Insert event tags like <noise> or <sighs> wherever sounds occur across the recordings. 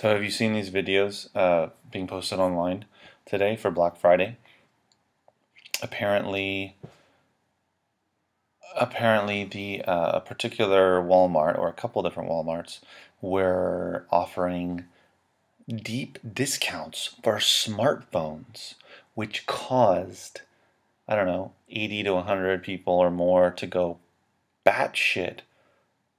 So have you seen these videos uh, being posted online today for Black Friday? Apparently, apparently the uh, particular Walmart or a couple different Walmarts were offering deep discounts for smartphones, which caused I don't know 80 to 100 people or more to go batshit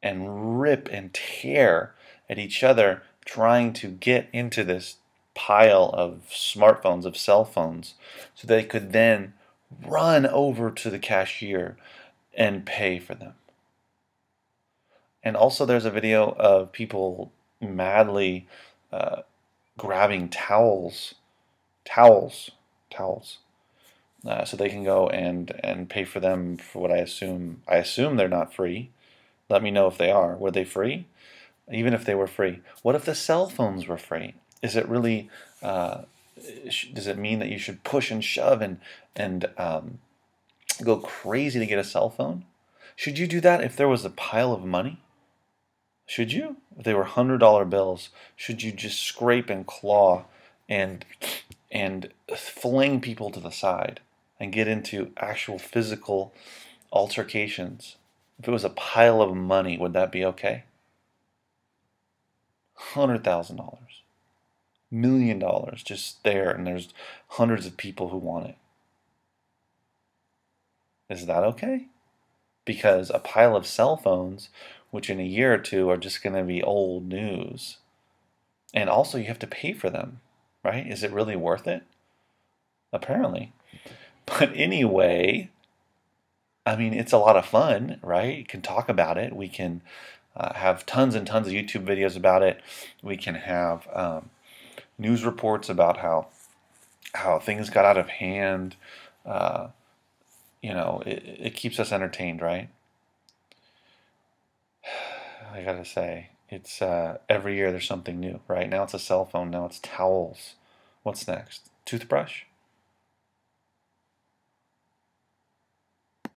and rip and tear at each other trying to get into this pile of smartphones, of cell phones, so they could then run over to the cashier and pay for them. And also, there's a video of people madly uh, grabbing towels, towels, towels, uh, so they can go and and pay for them for what I assume. I assume they're not free. Let me know if they are. Were they free? Even if they were free. What if the cell phones were free? Is it really, uh, does it mean that you should push and shove and, and um, go crazy to get a cell phone? Should you do that if there was a pile of money? Should you? If they were $100 bills, should you just scrape and claw and, and fling people to the side and get into actual physical altercations? If it was a pile of money, would that be okay? Hundred thousand dollars, million dollars just there, and there's hundreds of people who want it. Is that okay? Because a pile of cell phones, which in a year or two are just going to be old news, and also you have to pay for them, right? Is it really worth it? Apparently. But anyway, I mean, it's a lot of fun, right? You can talk about it. We can uh, have tons and tons of YouTube videos about it. We can have um, news reports about how how things got out of hand. Uh, you know, it, it keeps us entertained, right? <sighs> I gotta say, it's uh, every year there's something new. Right now it's a cell phone. Now it's towels. What's next? Toothbrush?